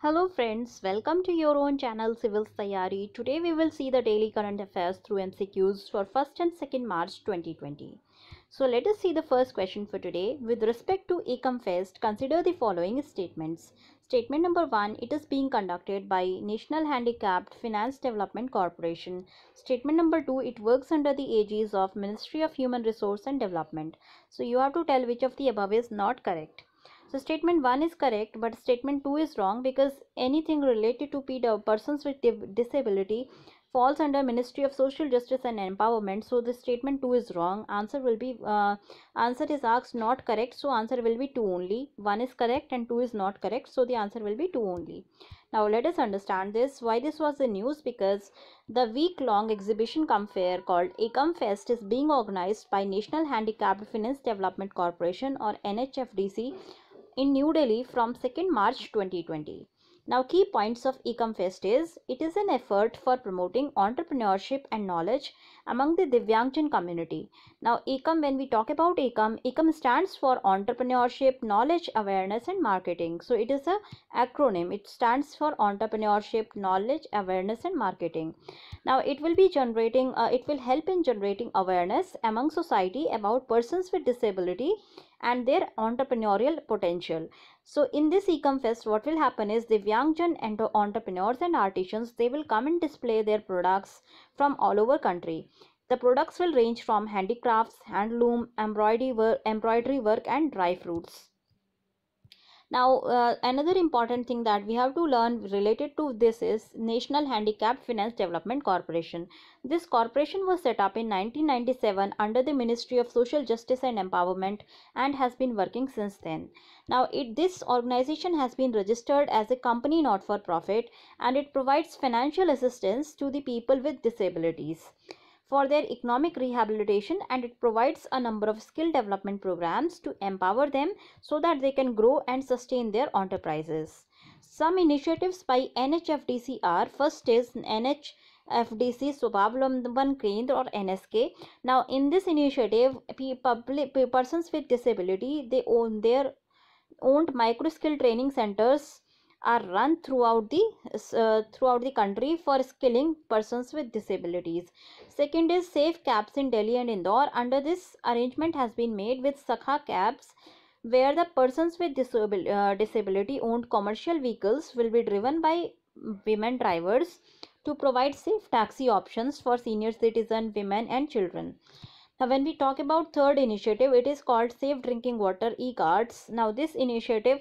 Hello friends, welcome to your own channel Civils Taiyari. Today we will see the daily current affairs through MCQs for 1st and 2nd March 2020. So let us see the first question for today. With respect to Ekam Fest, consider the following statements. Statement number 1, it is being conducted by National Handicapped Finance Development Corporation. Statement number 2, it works under the aegis of Ministry of Human Resource and Development. So you have to tell which of the above is not correct. So statement 1 is correct but statement 2 is wrong because anything related to PW persons with disability falls under Ministry of Social Justice and Empowerment. So this statement 2 is wrong. Answer will be uh, answer is asked not correct. So answer will be 2 only. 1 is correct and 2 is not correct. So the answer will be 2 only. Now let us understand this. Why this was the news? Because the week-long exhibition come fair called Ekam Fest is being organized by National Handicapped Finance Development Corporation or NHFDC in New Delhi from 2nd March 2020. Now key points of Ekam Fest is it is an effort for promoting entrepreneurship and knowledge among the Divyangjan community. Now Ekam, when we talk about Ekam, Ekam stands for entrepreneurship, knowledge, awareness and marketing. So it is a acronym. It stands for entrepreneurship, knowledge, awareness and marketing. Now it will be generating uh, it will help in generating awareness among society about persons with disability and their entrepreneurial potential. So in this Ekam Fest, what will happen is the Divyangjan entrepreneurs and artisans, they will come and display their products from all over country. The products will range from handicrafts, handloom, embroidery work, embroidery work and dry fruits now uh, another important thing that we have to learn related to this is national handicapped finance development corporation. This corporation was set up in 1997 under the ministry of social justice and empowerment and has been working since then. Now it this organization has been registered as a company not for profit and it provides financial assistance to the people with disabilities for their economic rehabilitation and it provides a number of skill development programs to empower them so that they can grow and sustain their enterprises. Some initiatives by NHFDC are first is NH FDC Swavalamban Kendra or NSK. Now in this initiative, persons with disability, they own their owned micro skill training centers are run throughout the uh, throughout the country for skilling persons with disabilities. Second is safe cabs in delhi and indore. Under this arrangement has been made with sakha cabs where the persons with disability, uh, disability owned commercial vehicles will be driven by women drivers to provide safe taxi options for senior citizen women and children. Now when we talk about third initiative it is called safe drinking water e-karts. Now this initiative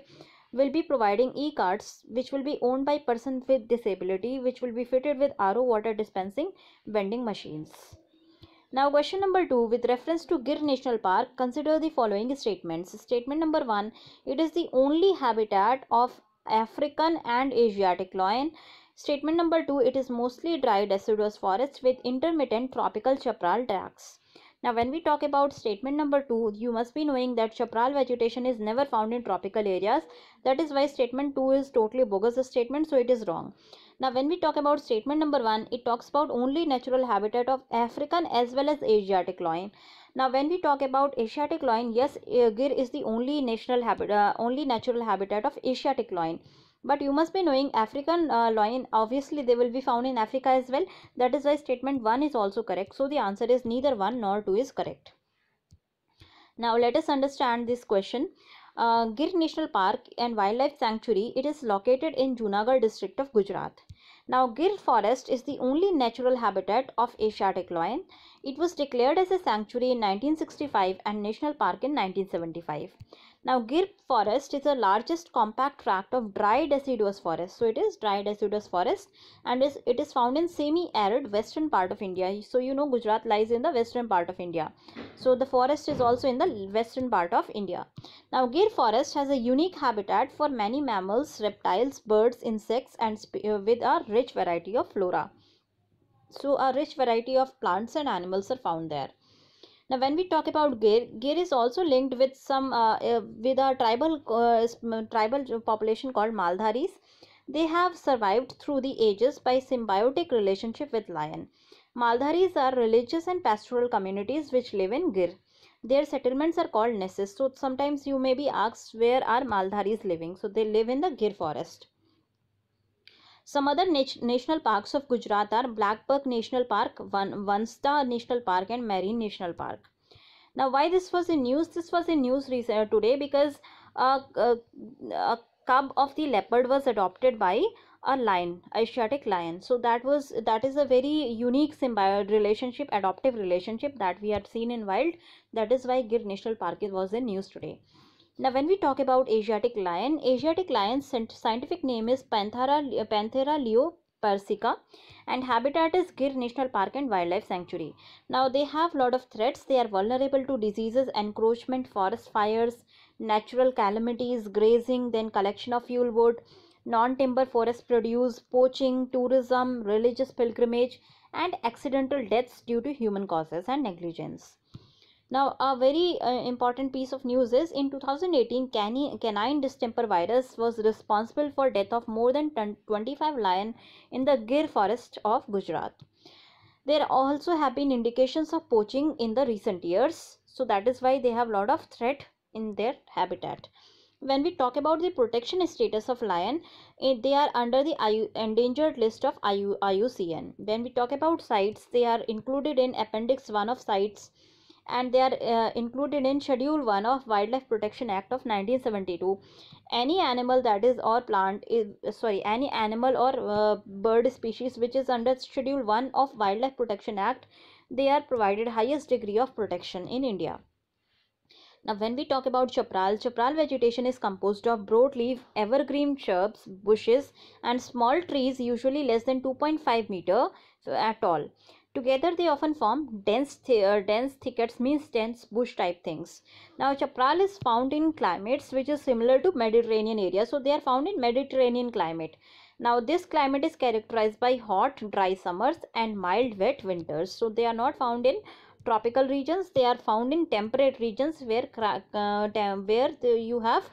will be providing e-karts which will be owned by person with disability which will be fitted with RO water dispensing vending machines. Now question number 2 with reference to Gir National Park consider the following statements. Statement number 1 it is the only habitat of African and Asiatic lion. Statement number 2 it is mostly dry deciduous forest with intermittent tropical chaparral tracts. Now, when we talk about statement number two, you must be knowing that chaparral vegetation is never found in tropical areas. That is why statement two is totally bogus statement, so it is wrong. Now, when we talk about statement number one, it talks about only natural habitat of African as well as Asiatic lion. Now, when we talk about Asiatic lion, yes, Gir is the only national habitat, uh, only natural habitat of Asiatic lion but you must be knowing african uh, lion obviously they will be found in africa as well that is why statement 1 is also correct so the answer is neither 1 nor 2 is correct now let us understand this question uh, Gir National Park and Wildlife Sanctuary, it is located in Junagadh district of Gujarat. Now, Gir Forest is the only natural habitat of Asiatic lion. It was declared as a sanctuary in 1965 and national park in 1975. Now Gir forest is the largest compact tract of dry deciduous forest. So it is dry deciduous forest and is, it is found in semi-arid western part of India. So you know Gujarat lies in the western part of India. So the forest is also in the western part of India. Now Gir forest has a unique habitat for many mammals, reptiles, birds, insects and uh, with a rich variety of flora. So a rich variety of plants and animals are found there. Now, when we talk about Gir, Gir is also linked with some uh, uh, with a tribal uh, tribal population called Maldharis. They have survived through the ages by symbiotic relationship with lion. Maldharis are religious and pastoral communities which live in Gir. Their settlements are called nesses. So sometimes you may be asked where are Maldharis living. So they live in the Gir forest. Some other nat- national parks of Gujarat are Blackbuck National Park, Van- Vansda National Park, and Marine National Park. Now, why this was in news? This was in news uh, today because a, a, a cub of the leopard was adopted by a lion asiatic lion so that was that is a very unique symbiotic relationship adoptive relationship that we had seen in wild that is why gir national park was in news today now when we talk about asiatic lion asiatic lion's scientific name is panthera panthera leo persica and habitat is gir national park and wildlife sanctuary now they have lot of threats they are vulnerable to diseases encroachment forest fires natural calamities grazing then collection of fuel wood non-timber forest produce, poaching, tourism, religious pilgrimage and accidental deaths due to human causes and negligence. Now, a very uh, important piece of news is in 2018, cani- canine distemper virus was responsible for death of more than 25 lion in the Gir forest of Gujarat. There also have been indications of poaching in the recent years, so that is why they have lot of threat in their habitat when we talk about the protection status of lion it, they are under the IU, endangered list of IU, IUCN when we talk about CITES they are included in appendix 1 of CITES and they are uh, included in schedule 1 of wildlife protection act of 1972 any animal that is or plant is sorry any animal or uh, bird species which is under schedule 1 of wildlife protection act they are provided highest degree of protection in india now, when we talk about chapral, chapral vegetation is composed of broadleaf evergreen shrubs, bushes, and small trees, usually less than 2.5 meter at all. Together, they often form dense, th- uh, dense thickets, means dense bush type things. Now, chapral is found in climates which is similar to Mediterranean area. So, they are found in Mediterranean climate. Now, this climate is characterized by hot, dry summers and mild, wet winters. So, they are not found in tropical regions they are found in temperate regions where uh, where you have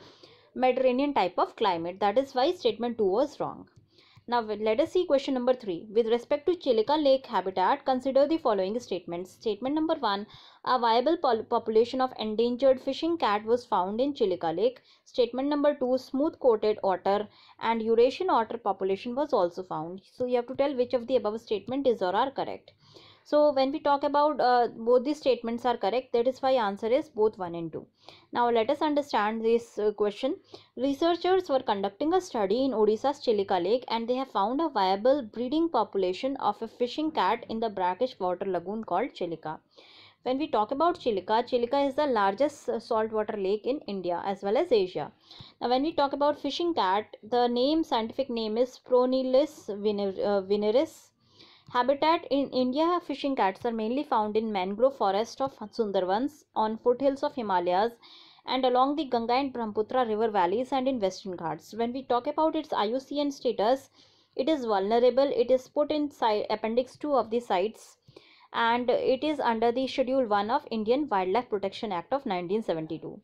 mediterranean type of climate that is why statement 2 was wrong now let us see question number 3 with respect to chilika lake habitat consider the following statements. Statement number 1 a viable population of endangered fishing cat was found in chilika lake. Statement number 2 smooth coated otter and eurasian otter population was also found. So you have to tell which of the above statement is or are correct so when we talk about uh, both these statements are correct that is why answer is both 1 and 2 now let us understand this uh, question. Researchers were conducting a study in odisha's chilika lake and they have found a viable breeding population of a fishing cat in the brackish water lagoon called chilika when we talk about Chilika, Chilika is the largest uh, saltwater lake in India as well as Asia. Now, when we talk about fishing cat, the name scientific name is Prionailurus viverrinus Habitat in India, fishing cats are mainly found in mangrove forest of Sundarbans, on foothills of Himalayas, and along the Ganga and Brahmaputra river valleys and in Western Ghats. When we talk about its IUCN status, it is vulnerable. It is put in Appendix 2 of the CITES and it is under the Schedule 1 of Indian Wildlife Protection Act of 1972.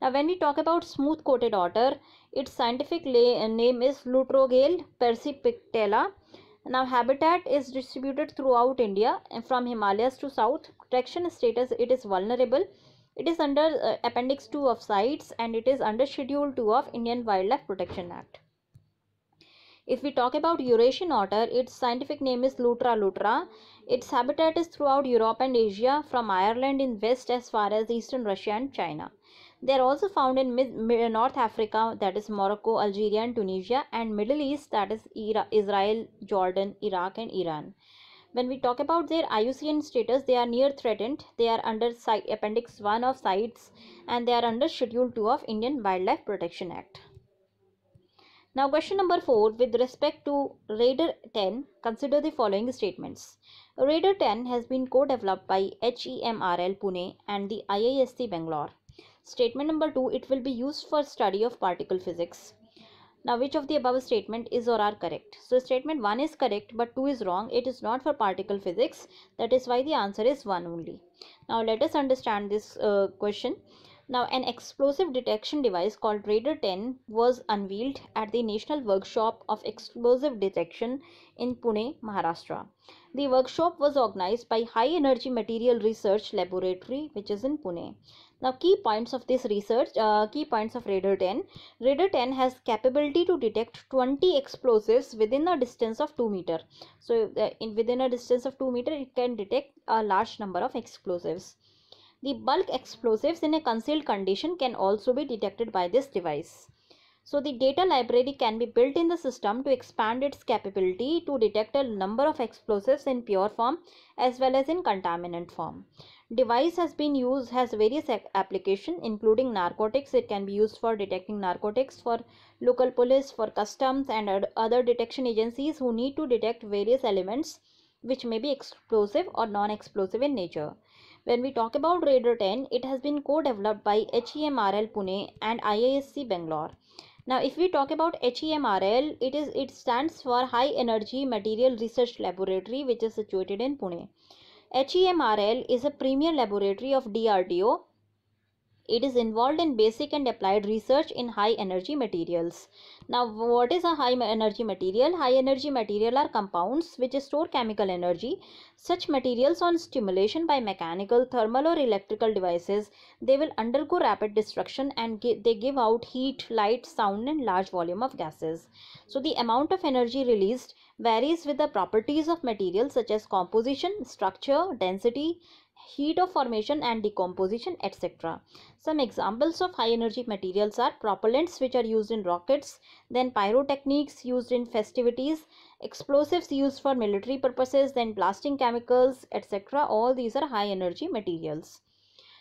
Now, when we talk about smooth coated otter, its scientific name is Lutrogale perspicillata now, habitat is distributed throughout India from Himalayas to south. Protection status it is vulnerable. It is under uh, Appendix 2 of CITES and it is under Schedule 2 of Indian Wildlife Protection Act. If we talk about Eurasian otter, its scientific name is Lutra lutra. Its habitat is throughout Europe and Asia from Ireland in west as far as eastern Russia and China. They are also found in North Africa, that is Morocco, Algeria, and Tunisia, and Middle East, that is Israel, Jordan, Iraq, and Iran. When we talk about their IUCN status, they are near threatened. They are under Appendix 1 of CITES and they are under Schedule 2 of Indian Wildlife Protection Act. Now, question number 4 with respect to Raider 10, consider the following statements. Raider 10 has been co developed by HEMRL Pune and the IISc Bangalore. Statement number 2 it will be used for study of particle physics. Now which of the above statement is or are correct? So statement 1 is correct but 2 is wrong. It is not for particle physics. That is why the answer is 1 only. Now let us understand this uh, question. Now, an explosive detection device called Radar 10 was unveiled at the National Workshop of Explosive Detection in Pune, Maharashtra. The workshop was organized by High Energy Material Research Laboratory, which is in Pune. Now, key points of this research, uh, key points of Radar 10. Radar 10 has capability to detect 20 explosives within a distance of 2 meter. So, uh, in within a distance of 2 meter, it can detect a large number of explosives. The bulk explosives in a concealed condition can also be detected by this device. So the data library can be built in the system to expand its capability to detect a number of explosives in pure form as well as in contaminant form. Device has been used has various application including narcotics. It can be used for detecting narcotics for local police, for customs and other detection agencies who need to detect various elements which may be explosive or non-explosive in nature. When we talk about Radar 10, it has been co-developed by HEMRL Pune and IISc Bangalore. Now, if we talk about HEMRL, it is it stands for High Energy Material Research Laboratory, which is situated in Pune. HEMRL is a premier laboratory of DRDO it is involved in basic and applied research in high energy materials. Now, what is a high energy material? High energy material are compounds which store chemical energy. Such materials on stimulation by mechanical, thermal or electrical devices, they will undergo rapid destruction and they give out heat, light, sound and large volume of gases. So, the amount of energy released varies with the properties of materials such as composition, structure, density, heat of formation and decomposition etc. Some examples of high energy materials are propellants which are used in rockets, then pyrotechnics used in festivities, explosives used for military purposes, then blasting chemicals etc. All these are high energy materials.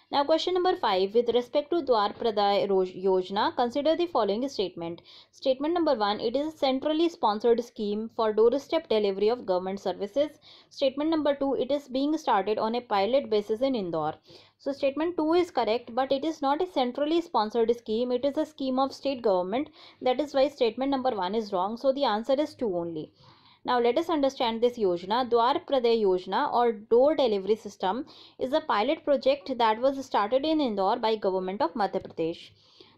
Now question number 5 with respect to Dwar Praday Yojana consider the following statement. Statement number 1 it is a centrally sponsored scheme for doorstep delivery of government services. Statement number 2 it is being started on a pilot basis in Indore. So statement 2 is correct but it is not a centrally sponsored scheme it is a scheme of state government that is why statement number 1 is wrong so the answer is 2 only. Now let us understand this Yojana. Dwar Praday Yojana or door delivery system is a pilot project that was started in Indore by government of Madhya Pradesh.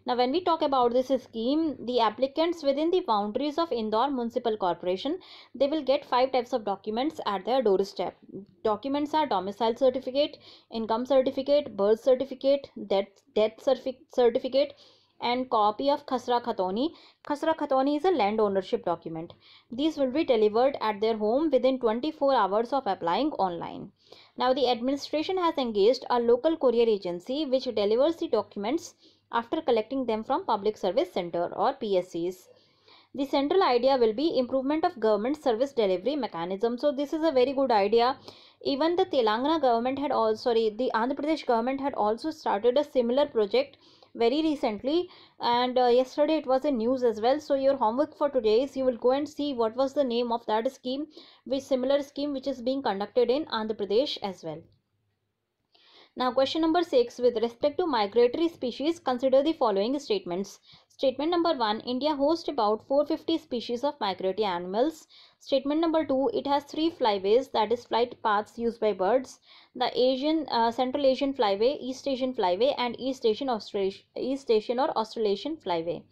Now when we talk about this scheme, the applicants within the boundaries of Indore Municipal Corporation, they will get five types of documents at their doorstep. Documents are domicile certificate, income certificate, birth certificate, death, death certificate, and copy of Khasra Khatoni. Khasra Khatoni is a land ownership document. These will be delivered at their home within 24 hours of applying online. Now the administration has engaged a local courier agency which delivers the documents after collecting them from Public Service Center or PSCs. The central idea will be improvement of government service delivery mechanism. So this is a very good idea. Even the Telangana government had also, sorry, the Andhra Pradesh government had also started a similar project very recently and uh, yesterday it was in news as well. So your homework for today is you will go and see what was the name of that scheme which similar scheme which is being conducted in andhra pradesh as well now question number 6 with respect to migratory species consider the following statements statement number 1 india hosts about 450 species of migratory animals Statement number two, it has three flyways, that is flight paths used by birds. The Asian, uh, Central Asian flyway, East Asian flyway and East Asian, Australian, East Asian or Australasian flyway.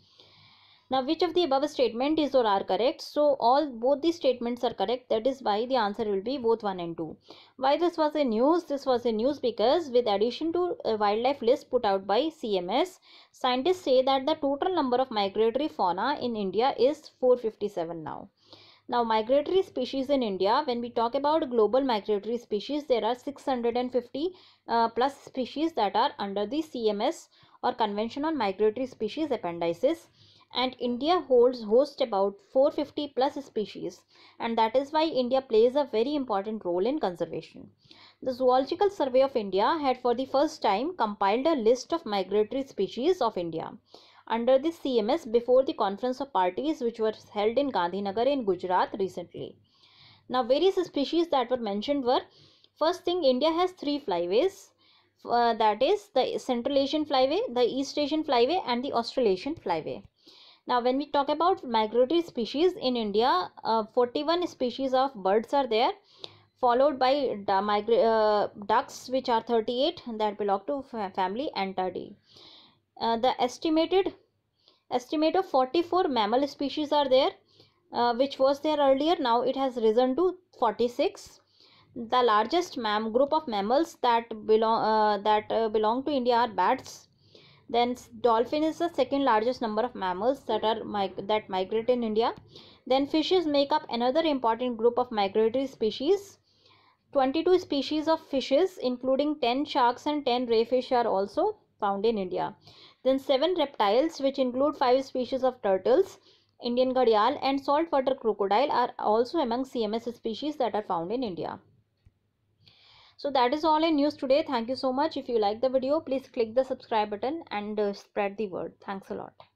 Now, which of the above statement is or are correct? So, all both these statements are correct. That is why the answer will be both 1 and 2. Why this was a news? This was a news because with addition to a wildlife list put out by CMS, scientists say that the total number of migratory fauna in India is 457 now. Now, migratory species in India, when we talk about global migratory species, there are 650 uh, plus species that are under the CMS or Convention on Migratory Species Appendices and India holds host about 450 plus species and that is why India plays a very important role in conservation. The Zoological Survey of India had for the first time compiled a list of migratory species of India under the CMS before the conference of parties which was held in Gandhinagar in Gujarat recently. Now various species that were mentioned were first thing India has three flyways uh, that is the Central Asian flyway, the East Asian flyway and the Australasian flyway. Now when we talk about migratory species in India, uh, 41 species of birds are there, followed by uh, ducks which are 38 that belong to family Anatidae. Uh, the estimated estimate of 44 mammal species are there uh, which was there earlier now it has risen to 46 the largest mam group of mammals that belong uh, that uh, belong to india are bats then dolphin is the second largest number of mammals that are that migrate in india. Then fishes make up another important group of migratory species. 22 species of fishes including 10 sharks and 10 ray fish are also found in india. Then seven reptiles which include five species of turtles indian gharial and saltwater crocodile are also among cms species that are found in india so that is all in news today. Thank you so much. If you like the video please click the subscribe button and uh, spread the word. Thanks a lot